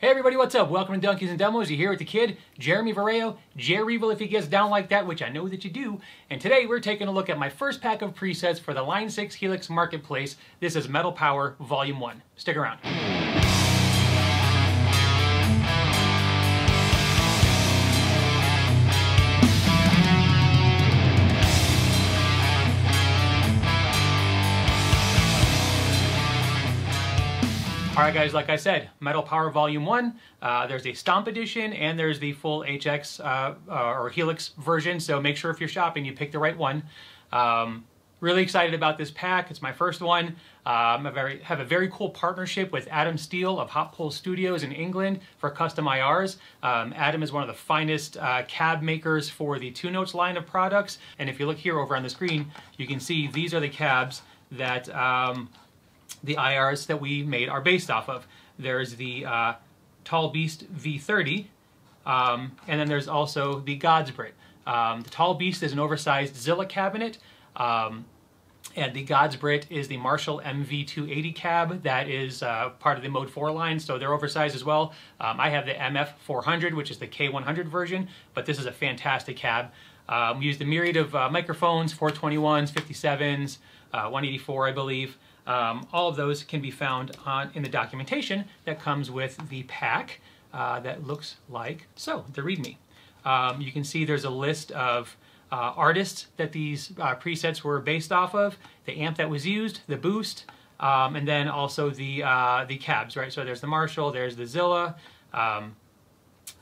Hey everybody, what's up? Welcome to Donkeys and Demos. You're here with the kid, Jeremy Varao, Jerry Evil if he gets down like that, which I know that you do. And today we're taking a look at my first pack of presets for the Line 6 Helix Marketplace. This is Metal Power Volume 1. Stick around. All right, guys, like I said, Metal Power Volume 1, uh, there's a Stomp Edition, and there's the full HX uh, uh, or Helix version, so make sure if you're shopping, you pick the right one. Um, really excited about this pack. It's my first one. Um, I very, have a very cool partnership with Adam Steel of Hop Pole Studios in England for custom IRs. Um, Adam is one of the finest uh, cab makers for the Two Notes line of products, and if you look here over on the screen, you can see these are the cabs that um, the IRs that we made are based off of. There's the uh, Tall Beast V30, um, and then there's also the Godsbrit. Um, the Tall Beast is an oversized Zilla cabinet, um, and the Godsbrit is the Marshall MV280 cab that is uh, part of the Mode 4 line, so they're oversized as well. Um, I have the MF400, which is the K100 version, but this is a fantastic cab. Um, we used a myriad of uh, microphones, 421s, 57s, uh, 184, I believe. Um, all of those can be found on in the documentation that comes with the pack uh, that looks like so, the README. Um, you can see there's a list of uh, artists that these uh, presets were based off of, the amp that was used, the boost, um, and then also the uh, the cabs, right? So there's the Marshall, there's the Zilla, um,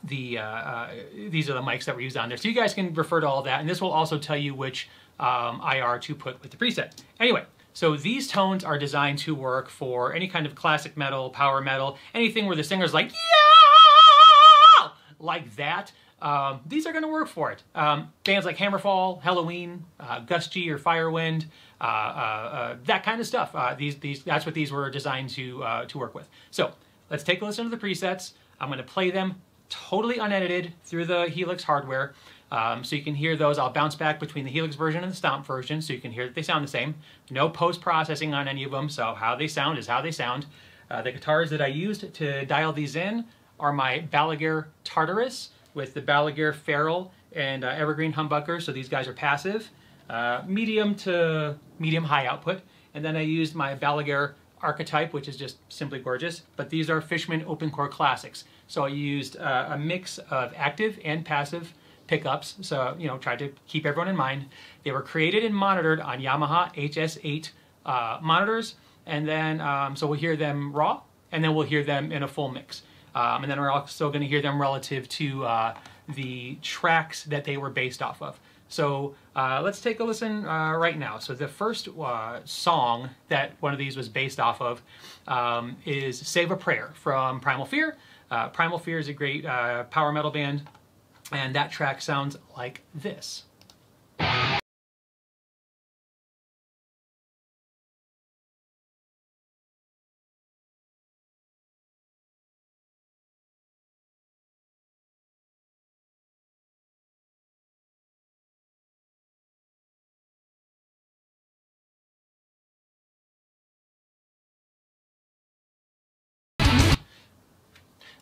the uh, uh, these are the mics that were used on there. So you guys can refer to all that, and this will also tell you which um, IR to put with the preset. Anyway, so these tones are designed to work for any kind of classic metal, power metal, anything where the singer's like, yeah, like that. Um, these are going to work for it. Um, bands like Hammerfall, Helloween, uh, Gus G or Firewind, uh, uh, uh, that kind of stuff. Uh, these, these, that's what these were designed to, uh, to work with. So let's take a listen to the presets. I'm going to play them totally unedited through the Helix hardware. Um, so you can hear those. I'll bounce back between the Helix version and the Stomp version so you can hear that they sound the same. No post-processing on any of them, so how they sound is how they sound. Uh, the guitars that I used to dial these in are my Balaguer Tartarus with the Balaguer Feral and uh, Evergreen humbucker, so these guys are passive. Uh, medium to medium high output. And then I used my Balaguer Archetype, which is just simply gorgeous. But these are Fishman Open Core Classics. So I used uh, a mix of active and passive pickups. So, you know, tried to keep everyone in mind. They were created and monitored on Yamaha HS8 uh, monitors. And then, um, so we'll hear them raw, and then we'll hear them in a full mix. Um, and then we're also going to hear them relative to uh, the tracks that they were based off of. So uh, let's take a listen uh, right now. So the first uh, song that one of these was based off of um, is Save a Prayer from Primal Fear. Uh, Primal Fear is a great power metal band. And that track sounds like this.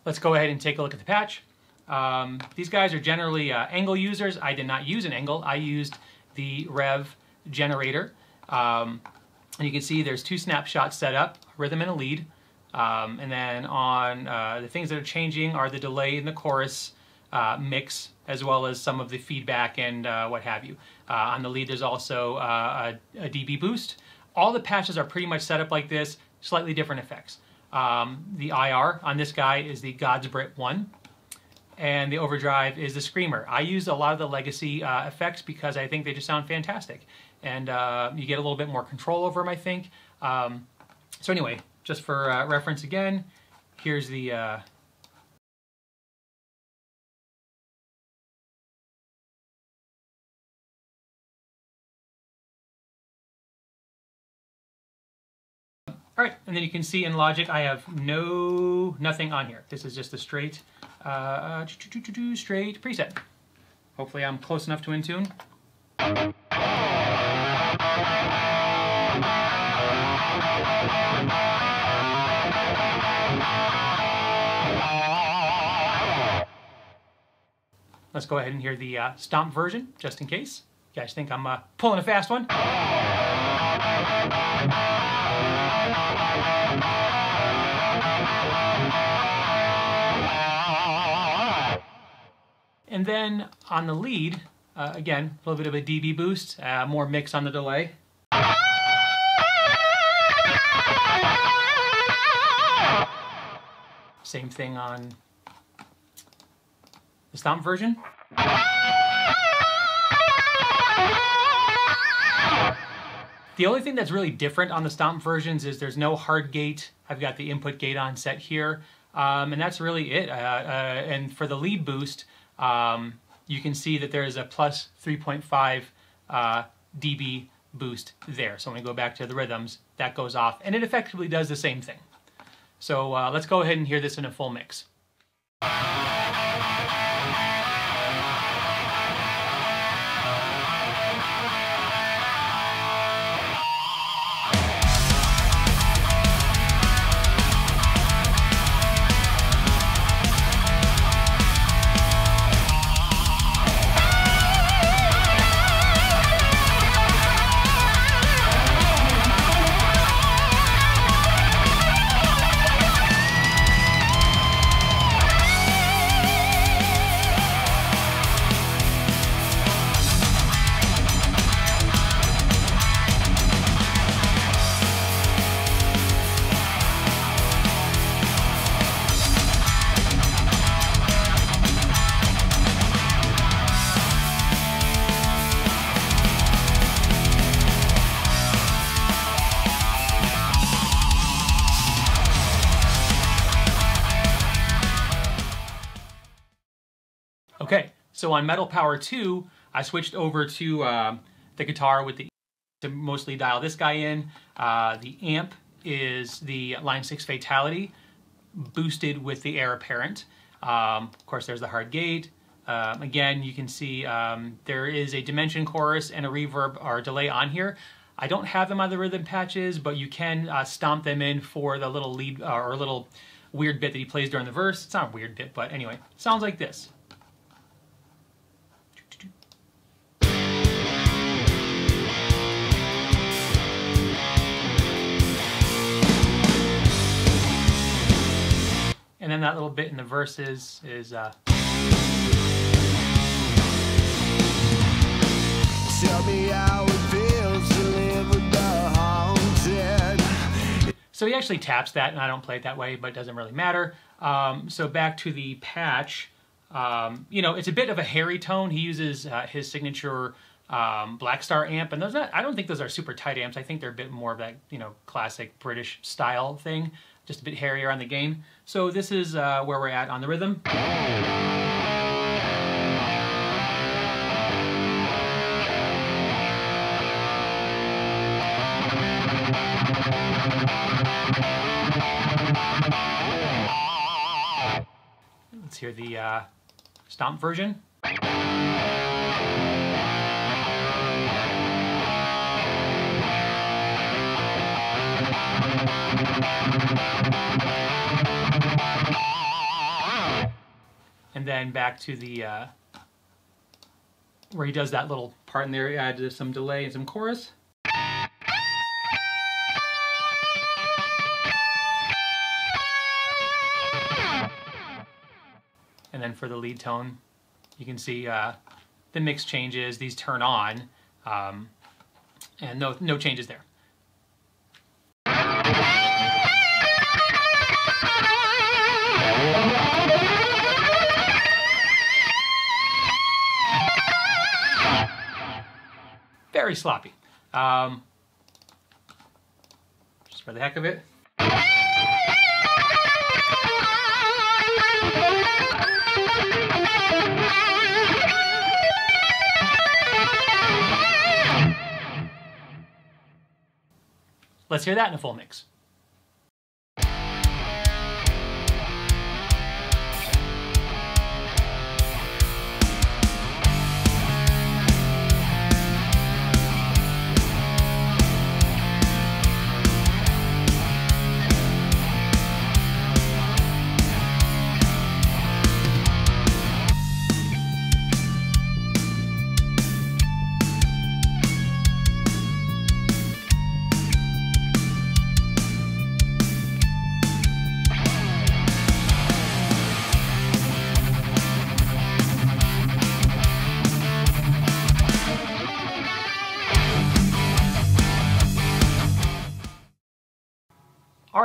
Let's go ahead and take a look at the patch. Um, these guys are generally uh, ENGL users. I did not use an ENGL. I used the Revv generator. Um, and you can see there's two snapshots set up, rhythm and a lead. Um, and then on uh, the things that are changing are the delay in the chorus uh, mix, as well as some of the feedback and uh, what have you. Uh, on the lead, there's also uh, a, a, dB boost. All the patches are pretty much set up like this, slightly different effects. Um, the IR on this guy is the Godsbrit 1 and the overdrive is the screamer. I use a lot of the legacy uh, effects because I think they just sound fantastic. And uh, you get a little bit more control over them, I think. Um, so anyway, just for uh, reference again, here's the... All right, and then you can see in Logic I have no nothing on here. This is just a straight, uh, straight preset. Hopefully I'm close enough to in tune. Let's go ahead and hear the uh, stomp version, just in case. You guys think I'm uh, pulling a fast one? And then on the lead, uh, again, a little bit of a dB boost, uh, more mix on the delay. Same thing on the stomp version. The only thing that's really different on the stomp versions is there's no hard gate. I've got the input gate on set here, um, and that's really it. Uh, uh, and for the lead boost, um, you can see that there is a plus 3.5 uh, dB boost there. So when we go back to the rhythms, that goes off, and it effectively does the same thing. So uh, let's go ahead and hear this in a full mix. So on Metal Power 2, I switched over to uh, the guitar with the to mostly dial this guy in. Uh, the amp is the Line 6 Fatality, boosted with the heir apparent. Um, of course, there's the hard gate. Um, again, you can see um, there is a dimension chorus and a reverb or delay on here. I don't have them on the rhythm patches, but you can uh, stomp them in for the little lead uh, or a little weird bit that he plays during the verse. It's not a weird bit, but anyway, sounds like this. Then that little bit in the verses is uh, Tell me how it feels to live with the haunted. So he actually taps that, and I don't play it that way, but it doesn't really matter. Um, so back to the patch. Um, you know, it's a bit of a hairy tone. He uses uh, his signature um, Blackstar amp, and those not, I don't think those are super tight amps. I think they're a bit more of that, you know, classic British style thing just a bit hairier on the gain. So this is uh, where we're at on the rhythm. Let's hear the uh, stomp version. And then back to the, uh, where he does that little part in there, he added some delay and some chorus. And then for the lead tone, you can see uh, the mix changes, these turn on, um, and no, no changes there. Very sloppy. Um, just for the heck of it. Let's hear that in a full mix.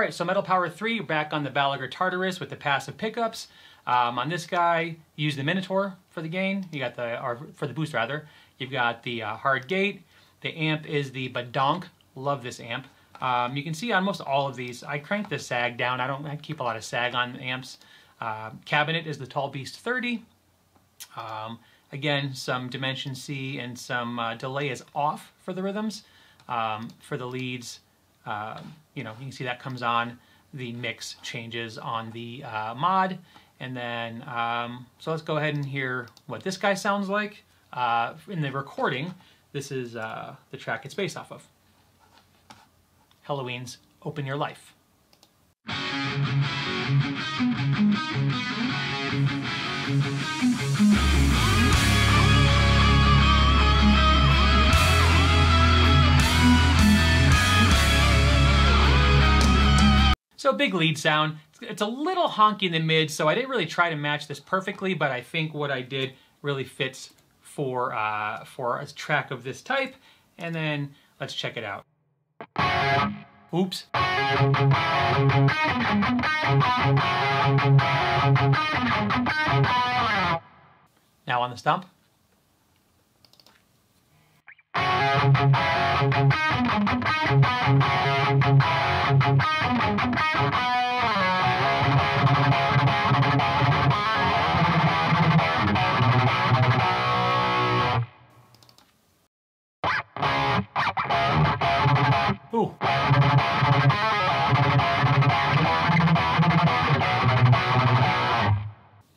Right, so Metal Power 3, back on the Balaguer Tartarus with the passive pickups. Um, on this guy, use the Minotaur for the gain. You got the, or for the boost rather. You've got the uh, hard gate. The amp is the Badonk. Love this amp. Um, you can see on most all of these, I crank the sag down. I don't I keep a lot of sag on amps. Uh, cabinet is the Tall Beast 30. Um, again, some Dimension C and some uh, delay is off for the rhythms. Um, for the leads, uh, you know, you can see that comes on. The mix changes on the uh, mod. And then, um, so let's go ahead and hear what this guy sounds like. Uh, in the recording, this is uh, the track it's based off of. Helloween's Open Your Life. So big lead sound. It's a little honky in the mid, so I didn't really try to match this perfectly, but I think what I did really fits for, uh, for a track of this type. And then let's check it out. Oops. Now on the stomp.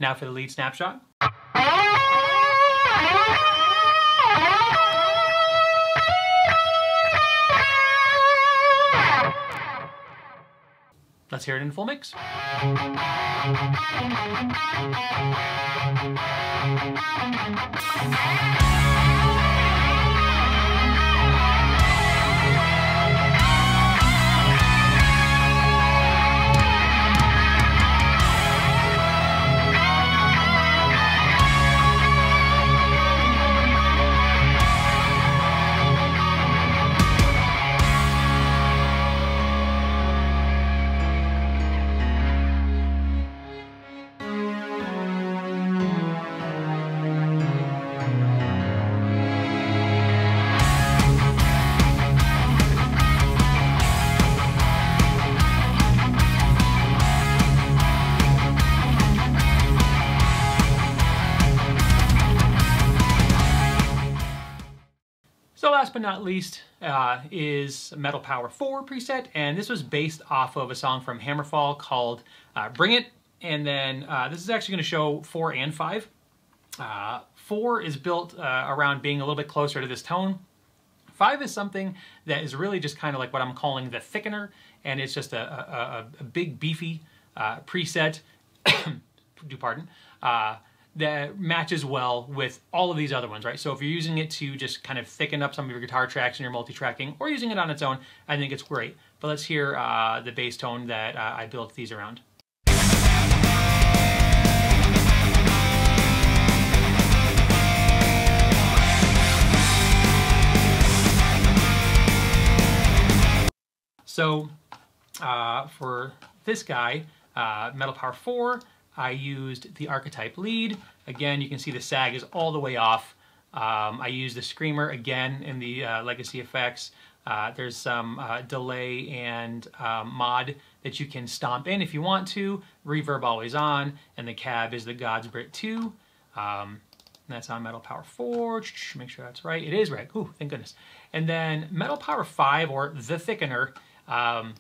Now for the lead snapshot. Let's hear it in full mix. But not least uh, is Metal Power 4 preset, and this was based off of a song from Hammerfall called uh, Bring It, and then uh, this is actually going to show 4 and 5. Uh, 4 is built uh, around being a little bit closer to this tone. 5 is something that is really just kind of like what I'm calling the thickener, and it's just a, a, a big beefy uh, preset, do pardon, that matches well with all of these other ones, right? So if you're using it to just kind of thicken up some of your guitar tracks and your multi-tracking, or using it on its own, I think it's great. But let's hear uh, the bass tone that uh, I built these around. So uh, for this guy, uh, Metal Power 4, I used the archetype lead. Again, you can see the sag is all the way off. Um, I used the screamer again in the uh, legacy effects. Uh, there's some uh, delay and um, mod that you can stomp in if you want to. Reverb always on, and the cab is the God's Brit 2. Um, that's on Metal Power 4. Make sure that's right. It is right. Ooh, thank goodness. And then Metal Power 5, or the thickener, um,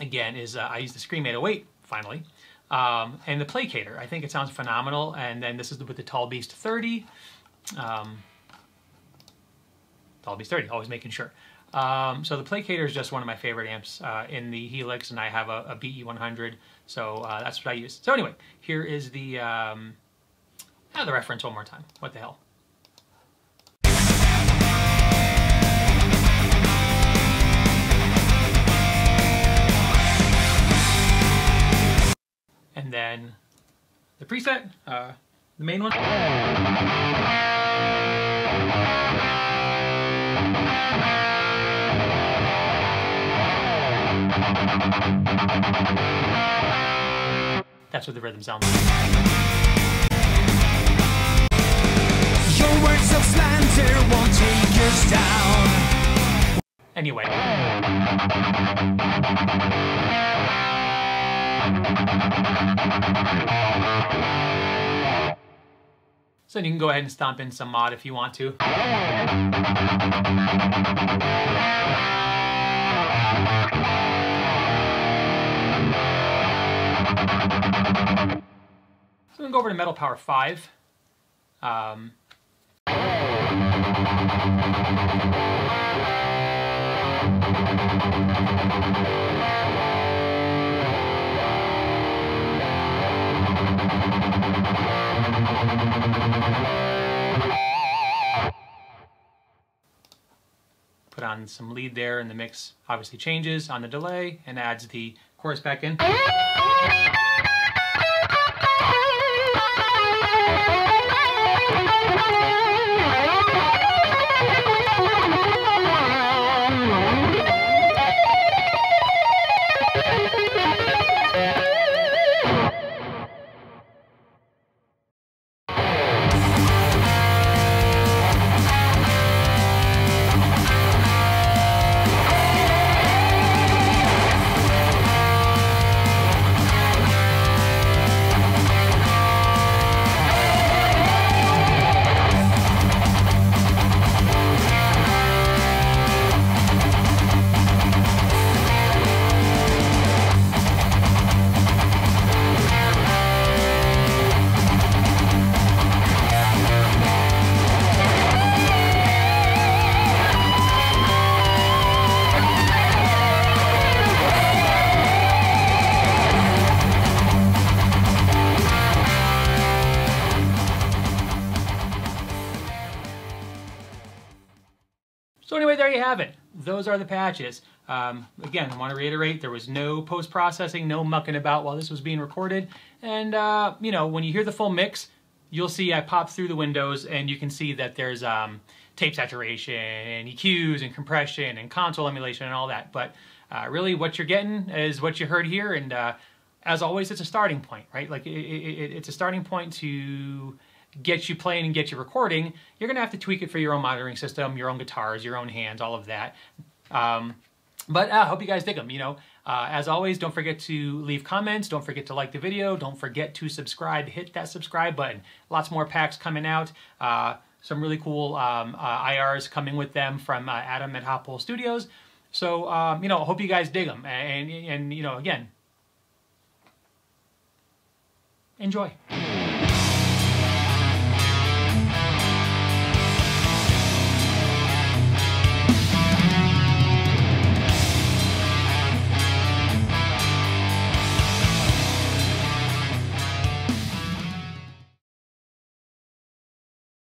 again, is uh, I use the Scream 808, finally. Um, and the Placater, I think it sounds phenomenal. And then this is with the Tall Beast 30. Um, Tall Beast 30, always making sure. Um, so the Placater is just one of my favorite amps uh, in the Helix, and I have a, a BE100, so uh, that's what I use. So anyway, here is the, um, ah, the reference one more time. What the hell? And then the preset, uh, the main one. That's what the rhythm sounds like. Your So you can go ahead and stomp in some mod if you want to. So we can go over to Metal Power 5. Um, put on some lead there and the mix obviously changes on the delay and adds the chorus back in. Those are the patches. Um, again, I want to reiterate, there was no post-processing, no mucking about while this was being recorded. And, uh, you know, when you hear the full mix, you'll see I pop through the windows and you can see that there's um, tape saturation and EQs and compression and console emulation and all that. But uh, really what you're getting is what you heard here. And uh, as always, it's a starting point, right? Like it, it, it's a starting point to get you playing and get you recording, you're gonna have to tweak it for your own monitoring system, your own guitars, your own hands, all of that. Um, but I uh, hope you guys dig them. You know, uh, as always, don't forget to leave comments. Don't forget to like the video. Don't forget to subscribe. Hit that subscribe button. Lots more packs coming out. Uh, some really cool um, uh, IRs coming with them from uh, Adam at Hop Pole Studios. So um, you know, hope you guys dig them. And and you know, again, enjoy.